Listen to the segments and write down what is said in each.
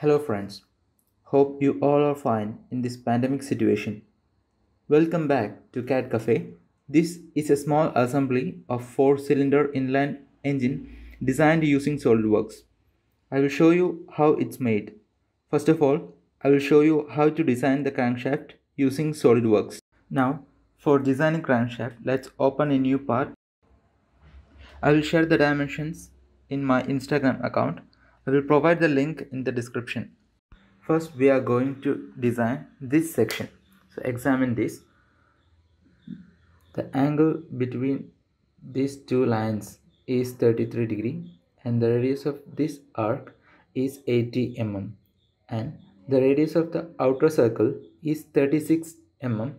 Hello, friends. Hope you all are fine in this pandemic situation. Welcome back to CAD Cafe. This is a small assembly of four cylinder inline engine designed using SolidWorks. I will show you how it's made. First of all, I will show you how to design the crankshaft using SolidWorks. Now, for designing crankshaft, let's open a new part. I will share the dimensions in my Instagram account. I will provide the link in the description. First, we are going to design this section. So, examine this. The angle between these two lines is 33 degree and the radius of this arc is 80 mm and the radius of the outer circle is 36 mm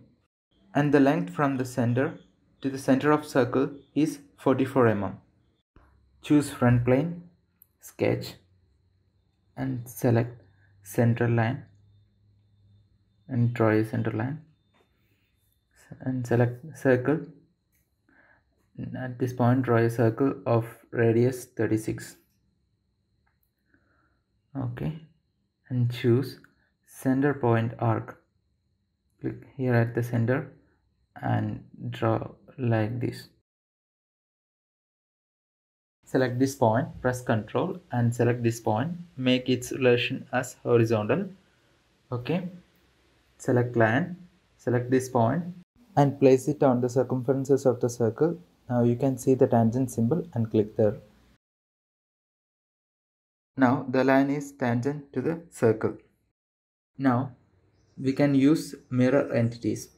and the length from the center to the center of circle is 44 mm. Choose front plane, sketch and select center line and draw a center line. And select circle. At this point draw a circle of radius 36 okay. And choose center point arc. Click here at the center and draw like this select this point press ctrl and select this point. Make its relation as horizontal. Okay. Select line select this point. And place it on the circumferences of the circle. Now you can see the tangent symbol and click there. Now the line is tangent to the circle. Now we can use mirror entities.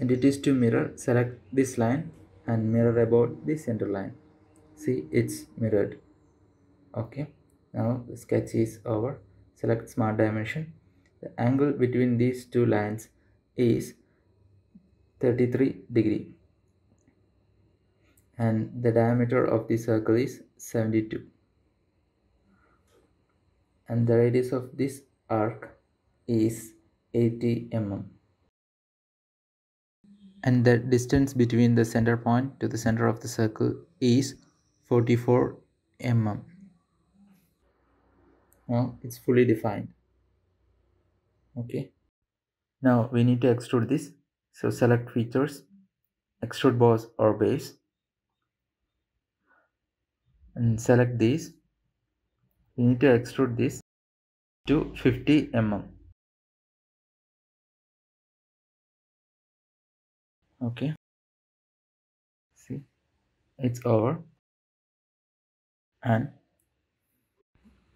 Entities to mirror. Select this line and mirror about the center line see it's mirrored. Okay. Now the sketch is over select smart dimension. The angle between these two lines is 33 degree. And the diameter of the circle is 72 and the radius of this arc is 80 mm. And the distance between the center point to the center of the circle is 44 mm. Now it's fully defined. Okay. Now we need to extrude this. So select features extrude boss or base and select this we need to extrude this to 50 mm. Okay. See it's over and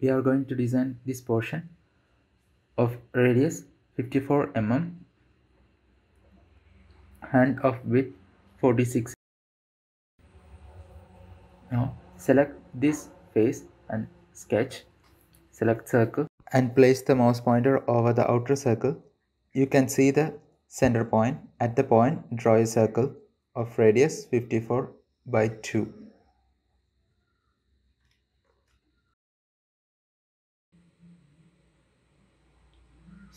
we are going to design this portion of radius 54 mm and of width 46 now select this face and sketch. Select circle and place the mouse pointer over the outer circle. You can see the center point. At the point draw a circle of radius 54 by 2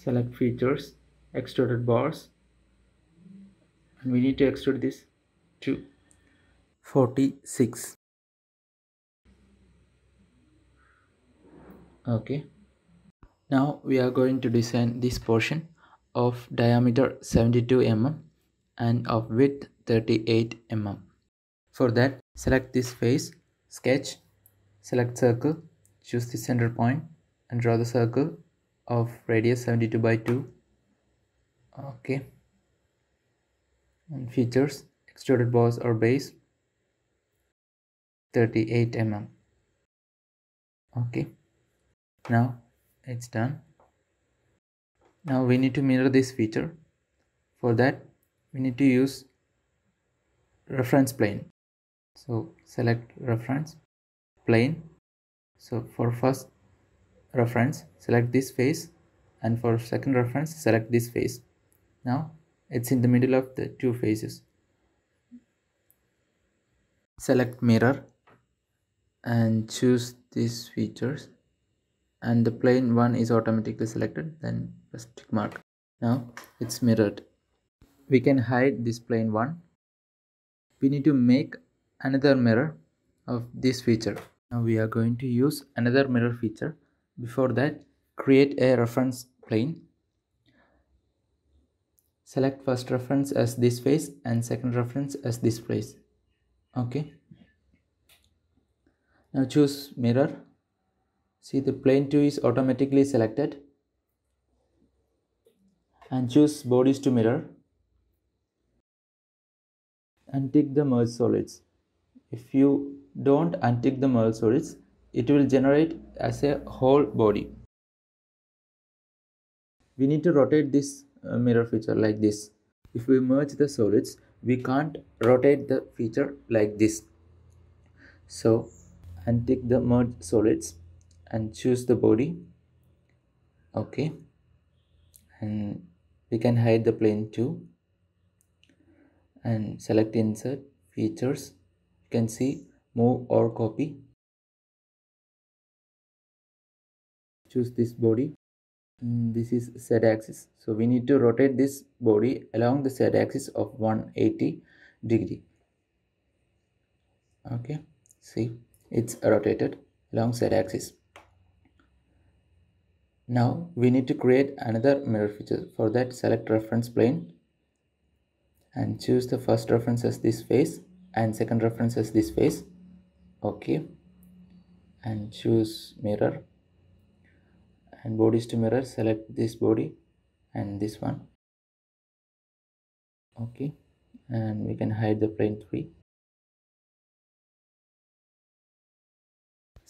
select features extruded boss and we need to extrude this to 46 okay. Now we are going to design this portion of diameter 72 mm and of width 38 mm. For that select this face sketch select circle choose the center point and draw the circle of radius 72 by 2 okay. And features extruded boss or base 38 mm. Okay. Now it's done. Now we need to mirror this feature. For that we need to use reference plane. So select reference plane. So for first reference select this face and for second reference select this face. Now it's in the middle of the two faces. Select mirror and choose these features. And the plane one is automatically selected then press tick mark. Now it's mirrored. We can hide this plane one. We need to make another mirror of this feature. Now we are going to use another mirror feature before that create a reference plane. Select first reference as this face and second reference as this place. Okay. Now choose mirror. See the plane 2 is automatically selected. And choose bodies to mirror. Untick the merge solids. If you don't untick the merge solids it will generate as a whole body. We need to rotate this uh, mirror feature like this. If we merge the solids we can't rotate the feature like this. So and take the merge solids and choose the body. Okay. And we can hide the plane too. And select insert features. You can see move or copy choose this body. Mm, this is z axis. So we need to rotate this body along the z axis of 180 degree. Okay. See it's rotated along z axis. Now we need to create another mirror feature for that select reference plane and choose the first reference as this face and second reference as this face. Okay. And choose mirror and bodies to mirror. Select this body and this one. Okay. And we can hide the plane 3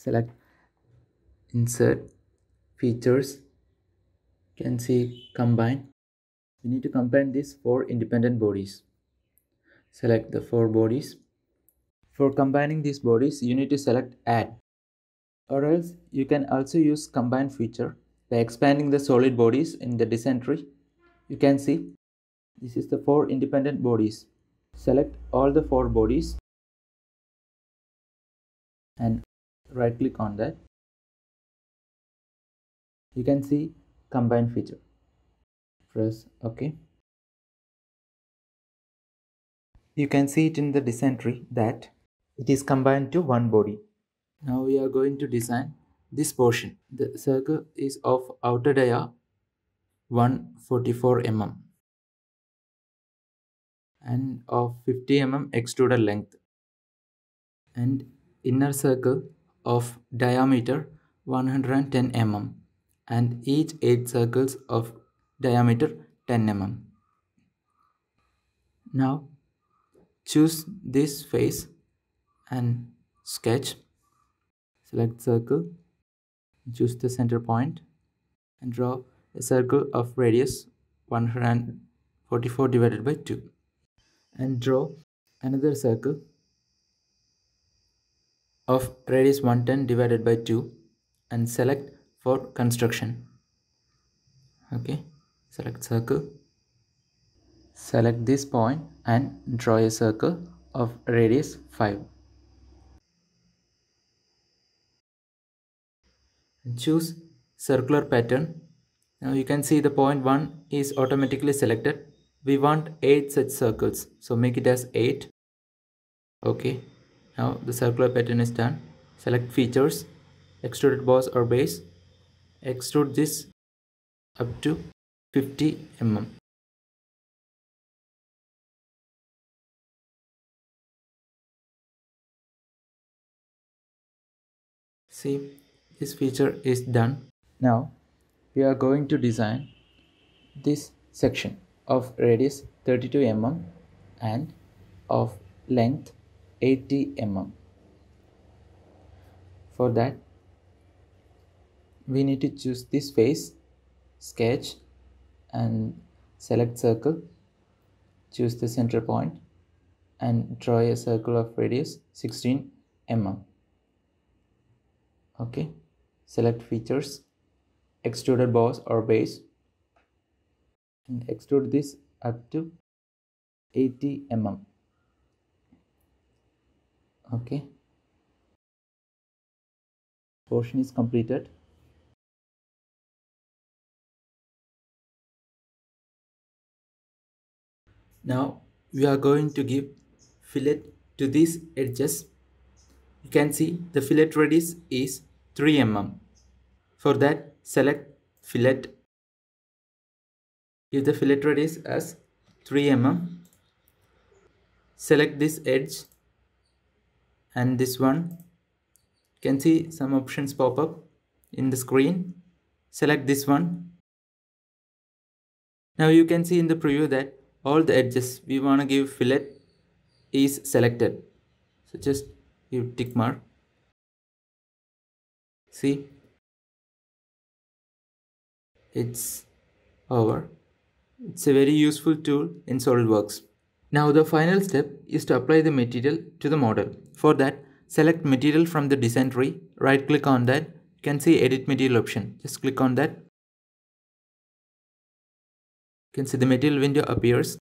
select insert features. You can see combine. We need to combine these four independent bodies. Select the four bodies. For combining these bodies you need to select add. Or else you can also use combine feature by expanding the solid bodies in the tree, you can see this is the four independent bodies. Select all the four bodies and right click on that. You can see combine feature. Press OK. You can see it in the tree that it is combined to one body. Now we are going to design this portion. The circle is of outer dia 144 mm and of 50 mm extruder length and inner circle of diameter 110 mm and each 8 circles of diameter 10 mm. Now choose this face and sketch select circle choose the center point and draw a circle of radius 144 divided by 2 and draw another circle of radius 110 divided by 2 and select for construction. Okay select circle. Select this point and draw a circle of radius 5 choose circular pattern. Now you can see the point 1 is automatically selected. We want 8 such circles. So make it as 8 okay. Now the circular pattern is done. Select features. Extruded boss or base. Extrude this up to 50 mm. See this feature is done. Now we are going to design this section of radius 32 mm and of length 80 mm. For that we need to choose this face sketch and select circle choose the center point and draw a circle of radius 16 mm. Okay select features extruded boss or base and extrude this up to 80 mm. Okay. Portion is completed. Now we are going to give fillet to these edges. You can see the fillet radius is 3 mm. For that select fillet. If the fillet radius as 3 mm select this edge and this one. You can see some options pop up in the screen. Select this one. Now you can see in the preview that all the edges we want to give fillet is selected. So just give tick mark see? It's over. It's a very useful tool in SolidWorks. Now the final step is to apply the material to the model. For that select material from the design tree right click on that. You can see edit material option. Just click on that. You can see the material window appears.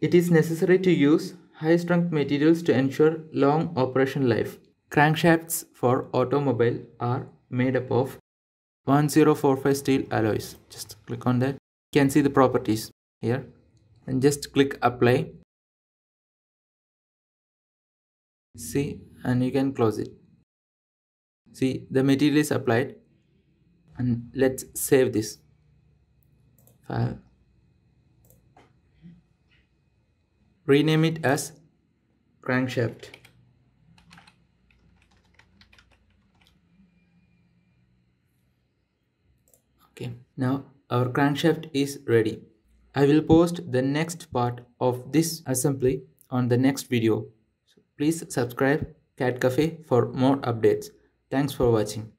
It is necessary to use high strength materials to ensure long operation life crankshafts for automobile are made up of 1045 steel alloys. Just click on that. You can see the properties here. And just click apply. See and you can close it. See the material is applied. And let's save this file. Rename it as crankshaft okay now our crankshaft is ready i will post the next part of this assembly on the next video Please subscribe CAD Cafe for more updates. Thanks for watching.